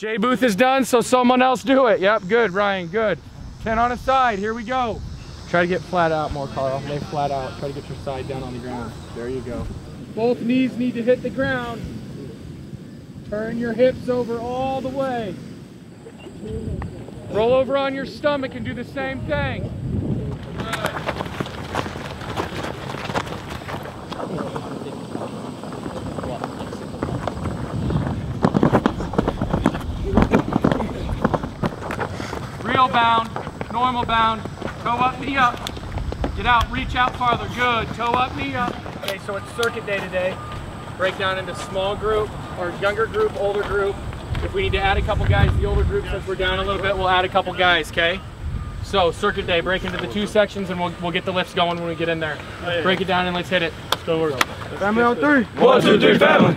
J Booth is done, so someone else do it. Yep, good, Ryan, good. 10 on a side, here we go. Try to get flat out more, Carl. Lay flat out. Try to get your side down on the ground. There you go. Both knees need to hit the ground. Turn your hips over all the way. Roll over on your stomach and do the same thing. Real bound, normal bound, toe up, knee up. Get out, reach out farther, good. Toe up, knee up. Okay, so it's circuit day today. Break down into small group or younger group, older group. If we need to add a couple guys, the older group, since we're down a little bit, we'll add a couple guys, okay? So circuit day, break into the two sections and we'll, we'll get the lifts going when we get in there. Oh, break it down and let's hit it. Let's go. Family on three. One, two, three, family.